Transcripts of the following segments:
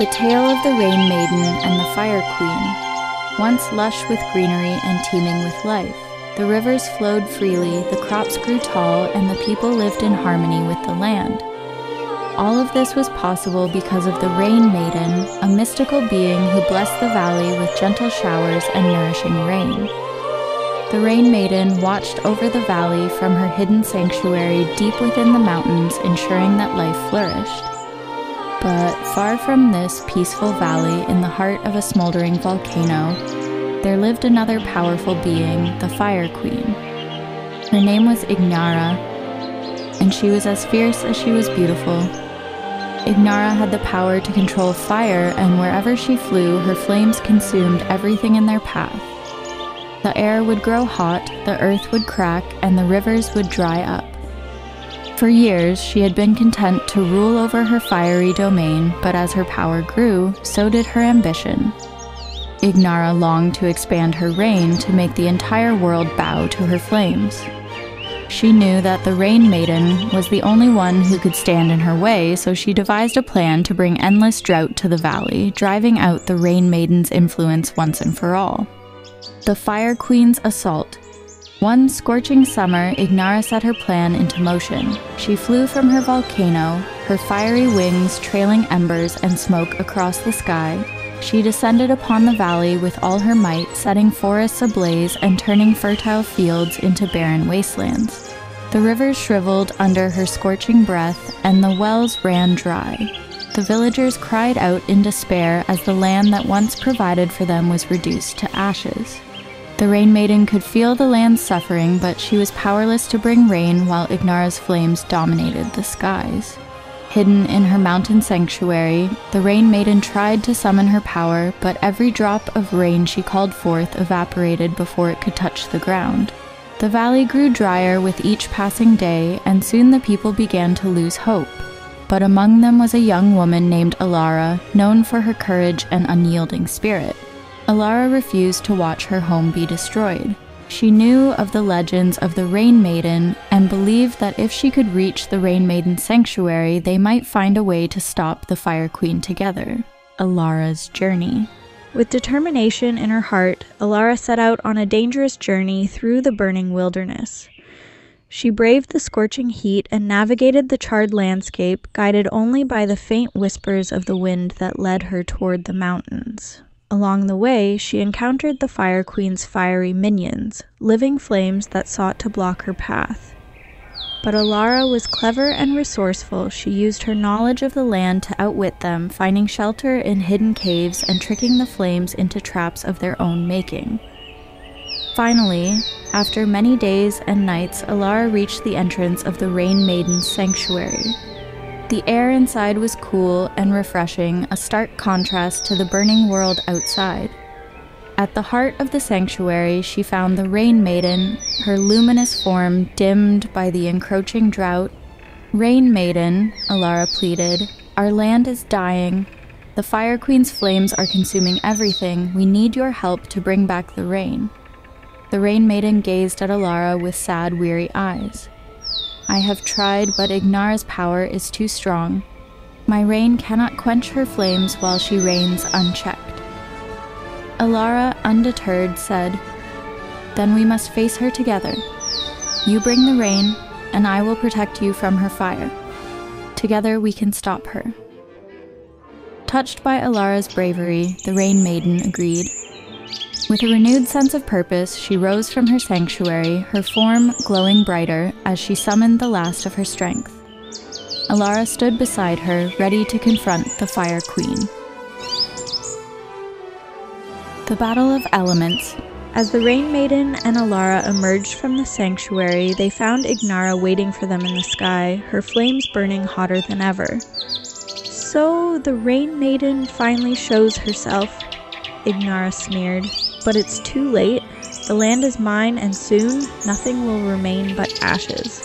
The Tale of the Rain Maiden and the Fire Queen. Once lush with greenery and teeming with life, the rivers flowed freely, the crops grew tall, and the people lived in harmony with the land. All of this was possible because of the Rain Maiden, a mystical being who blessed the valley with gentle showers and nourishing rain. The Rain Maiden watched over the valley from her hidden sanctuary deep within the mountains, ensuring that life flourished. But far from this peaceful valley in the heart of a smoldering volcano, there lived another powerful being, the Fire Queen. Her name was Ignara, and she was as fierce as she was beautiful. Ignara had the power to control fire, and wherever she flew, her flames consumed everything in their path. The air would grow hot, the earth would crack, and the rivers would dry up. For years, she had been content to rule over her fiery domain, but as her power grew, so did her ambition. Ignara longed to expand her reign to make the entire world bow to her flames. She knew that the Rain Maiden was the only one who could stand in her way, so she devised a plan to bring endless drought to the valley, driving out the Rain Maiden's influence once and for all. The Fire Queen's Assault one scorching summer, Ignara set her plan into motion. She flew from her volcano, her fiery wings trailing embers and smoke across the sky. She descended upon the valley with all her might, setting forests ablaze and turning fertile fields into barren wastelands. The rivers shriveled under her scorching breath, and the wells ran dry. The villagers cried out in despair as the land that once provided for them was reduced to ashes. The Rain Maiden could feel the land's suffering, but she was powerless to bring rain while Ignara's flames dominated the skies. Hidden in her mountain sanctuary, the Rain Maiden tried to summon her power, but every drop of rain she called forth evaporated before it could touch the ground. The valley grew drier with each passing day, and soon the people began to lose hope. But among them was a young woman named Alara, known for her courage and unyielding spirit. Alara refused to watch her home be destroyed. She knew of the legends of the Rain Maiden and believed that if she could reach the Rain Maiden sanctuary, they might find a way to stop the Fire Queen together. Alara's journey. With determination in her heart, Alara set out on a dangerous journey through the burning wilderness. She braved the scorching heat and navigated the charred landscape, guided only by the faint whispers of the wind that led her toward the mountains. Along the way, she encountered the Fire Queen's fiery minions, living flames that sought to block her path. But Alara was clever and resourceful. She used her knowledge of the land to outwit them, finding shelter in hidden caves and tricking the flames into traps of their own making. Finally, after many days and nights, Alara reached the entrance of the Rain Maiden's sanctuary. The air inside was cool and refreshing, a stark contrast to the burning world outside. At the heart of the sanctuary, she found the Rain Maiden, her luminous form dimmed by the encroaching drought. Rain Maiden, Alara pleaded, our land is dying. The Fire Queen's flames are consuming everything. We need your help to bring back the rain. The Rain Maiden gazed at Alara with sad, weary eyes. I have tried, but Ignara's power is too strong. My rain cannot quench her flames while she reigns unchecked. Alara, undeterred, said, Then we must face her together. You bring the rain, and I will protect you from her fire. Together we can stop her. Touched by Alara's bravery, the Rain Maiden agreed. With a renewed sense of purpose, she rose from her sanctuary, her form glowing brighter as she summoned the last of her strength. Alara stood beside her, ready to confront the Fire Queen. The Battle of Elements. As the Rain Maiden and Alara emerged from the sanctuary, they found Ignara waiting for them in the sky, her flames burning hotter than ever. So the Rain Maiden finally shows herself, Ignara sneered. But it's too late. The land is mine, and soon nothing will remain but ashes.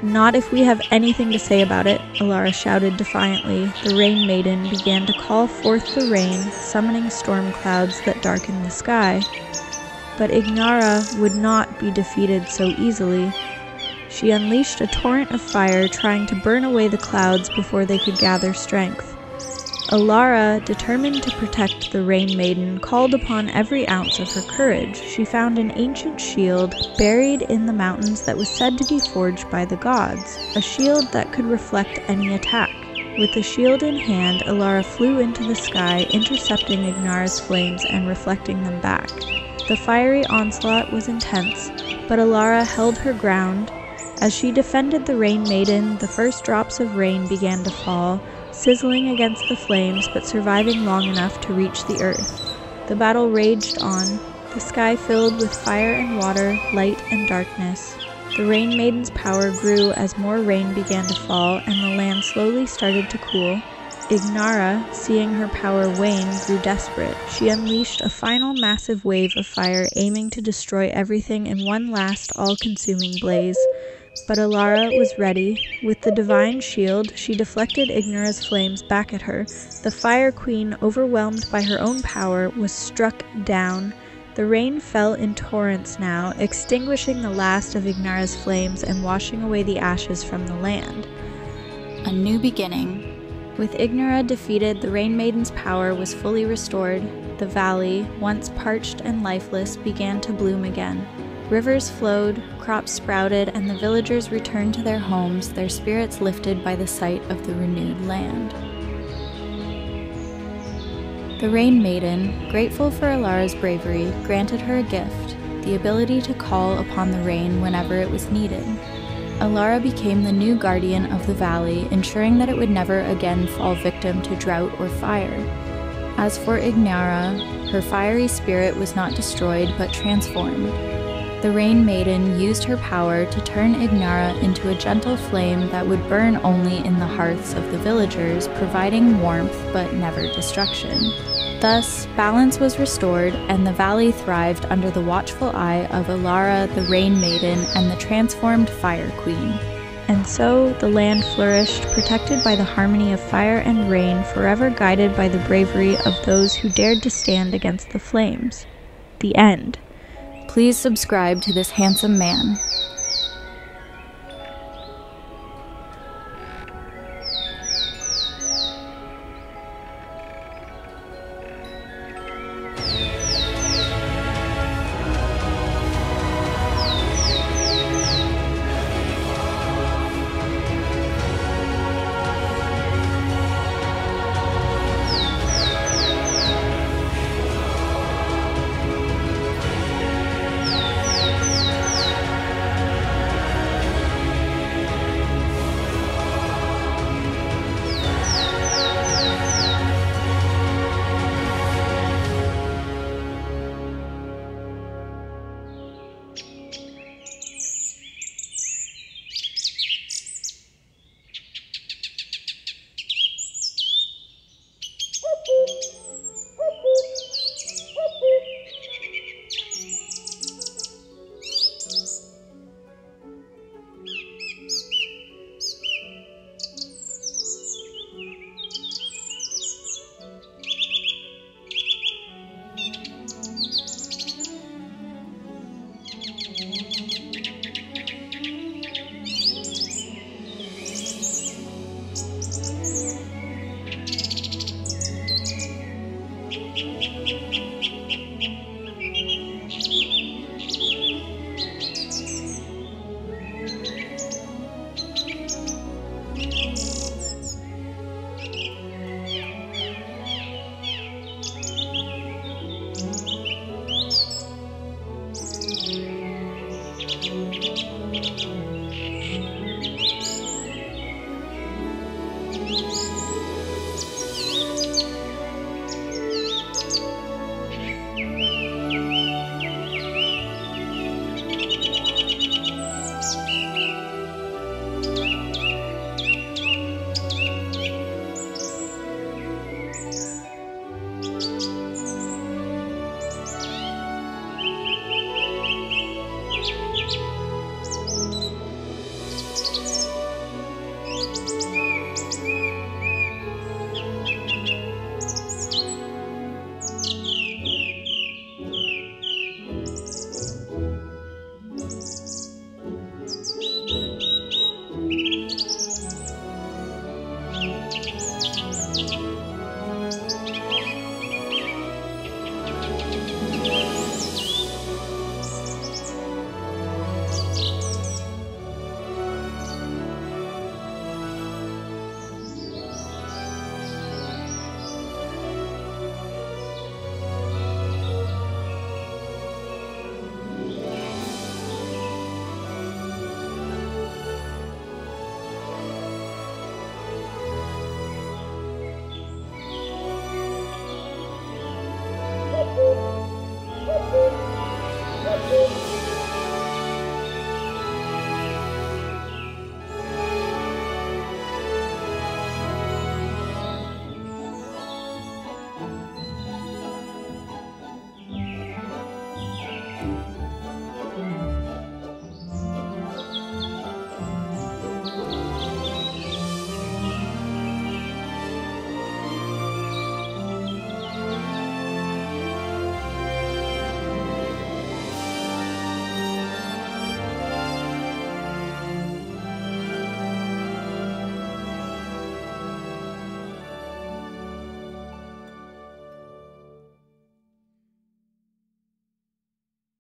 Not if we have anything to say about it, Alara shouted defiantly. The Rain Maiden began to call forth the rain, summoning storm clouds that darkened the sky. But Ignara would not be defeated so easily. She unleashed a torrent of fire, trying to burn away the clouds before they could gather strength. Alara, determined to protect the Rain Maiden, called upon every ounce of her courage. She found an ancient shield buried in the mountains that was said to be forged by the gods, a shield that could reflect any attack. With the shield in hand, Alara flew into the sky, intercepting Ignara's flames and reflecting them back. The fiery onslaught was intense, but Alara held her ground. As she defended the Rain Maiden, the first drops of rain began to fall, sizzling against the flames but surviving long enough to reach the earth. The battle raged on, the sky filled with fire and water, light and darkness. The Rain Maiden's power grew as more rain began to fall and the land slowly started to cool. Ignara, seeing her power wane, grew desperate. She unleashed a final massive wave of fire, aiming to destroy everything in one last all consuming blaze. But Alara was ready. With the divine shield, she deflected Ignara's flames back at her. The Fire Queen, overwhelmed by her own power, was struck down. The rain fell in torrents now, extinguishing the last of Ignara's flames and washing away the ashes from the land. A new beginning. With Ignara defeated, the Rain Maiden's power was fully restored. The valley, once parched and lifeless, began to bloom again. Rivers flowed, crops sprouted, and the villagers returned to their homes, their spirits lifted by the sight of the renewed land. The Rain Maiden, grateful for Alara's bravery, granted her a gift the ability to call upon the rain whenever it was needed. Alara became the new guardian of the valley, ensuring that it would never again fall victim to drought or fire. As for Ignara, her fiery spirit was not destroyed but transformed. The Rain Maiden used her power to turn Ignara into a gentle flame that would burn only in the hearths of the villagers, providing warmth but never destruction. Thus, balance was restored, and the valley thrived under the watchful eye of Alara, the Rain Maiden, and the transformed Fire Queen. And so the land flourished, protected by the harmony of fire and rain, forever guided by the bravery of those who dared to stand against the flames. The end. Please subscribe to this handsome man.